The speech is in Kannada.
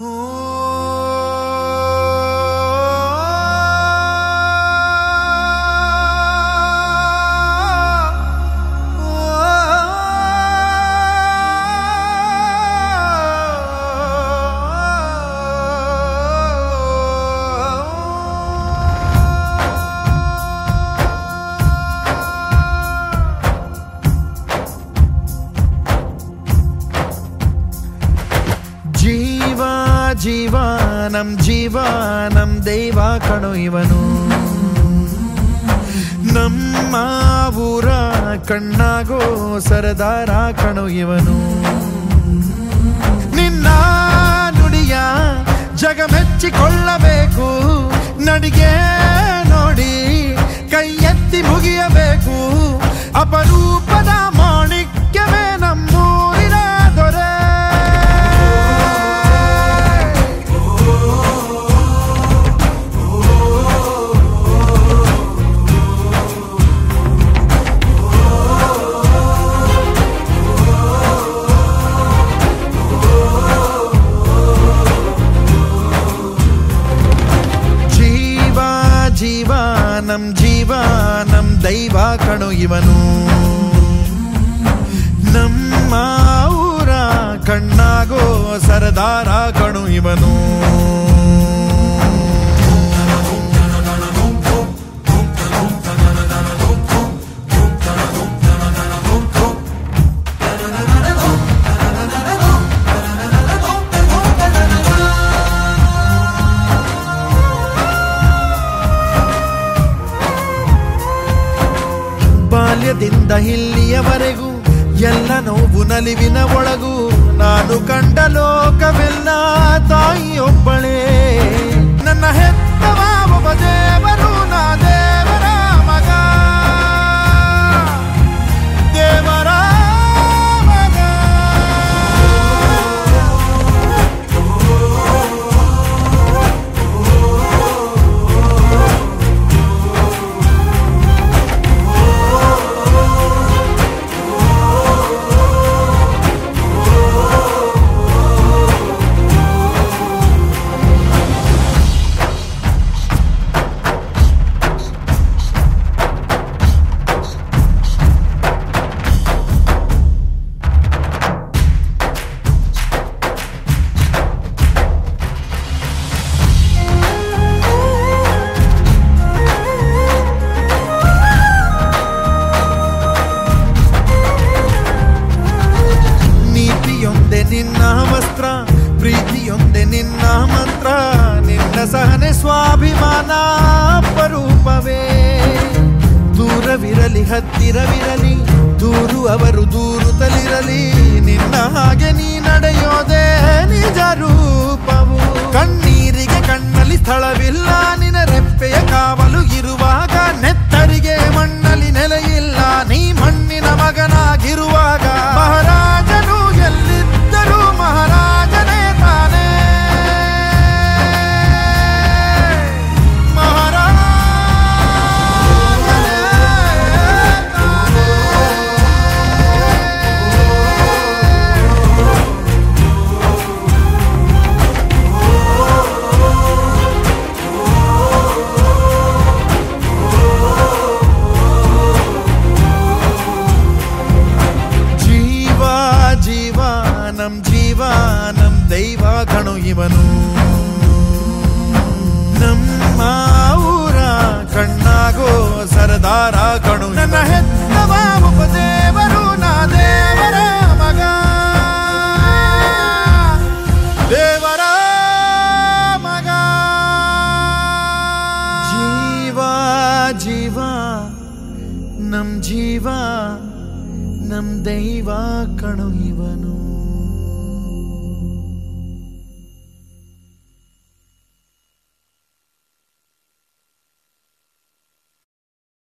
Oh. ನಮ್ ಜೀವ, ನಮ್ ದೈವ ಕಣೋ ಇವನು. ನಮ್ಮ ಊರ ಕಣ್ಣಾಗೋ ಸರದಾರ ಕಣೋ ಇವನು. ನಿನ್ನ ನುಡಿಯ ಜಗ ಮೆಚ್ಚಿಕೊಳ್ಳಬೇಕು ನಡಿಗೆ ನೋಡಿ ಕೈ ಎತ್ತಿ ಮುಗಿಯಬೇಕು ಅಪರೂಪದ ನಮ್ ಜೀವ ನಮ್ ದೈವ ಕಣು ಇವನು. ನಮ್ಮ ಊರ ಕಣ್ಣಾಗೋ ಸರದಾರ ಕಣು ಇವನು. ಬಾಲ್ಯದಿಂದ ಇಲ್ಲಿಯವರೆಗೂ ಎಲ್ಲ ನೋವು ನಲಿವಿನ ಒಳಗೂ ನಾನು ಕಂಡ ಲೋಕವೆಲ್ಲ ತಾಯಿಯೊಬ್ಬಳೇ. ನನ್ನ ಹೆತ್ತವ ದೇವರ. ನಿನ್ನ ಪ್ರೀತಿಯೊಂದೆ ನಿನ್ನ ಮಂತ್ರ, ನಿನ್ನ ಸಹನೆ ಸ್ವಾಭಿಮಾನ ಅಪರೂಪವೇ ದೂರವಿರಲಿ, ಹತ್ತಿರವಿರಲಿ, ದೂರು ಅವರು ದೂರುತ್ತಲಿರಲಿ ನಿನ್ನ ಹಾಗೆ ನೀ ನಡೆಯೋದೇ ನಿಜ ರೂಪವು. ಕಣ್ಣೀರಿಗೆ ನಮ್ಮ ಊರ ಕಣ್ಣಾಗೋ ಸರದಾರ ಕಣು ನನ್ನ ಹೆತ್ತವ ಉಪದೇವರು ದೇವರು ನಾ ದೇವರ ಮಗ. ದೇವರ ಮಗ. ಜೀವ ಜೀವ ನಮ್ ಜೀವ ನಮ್ ದೈವ ಕಣು ಇವನು.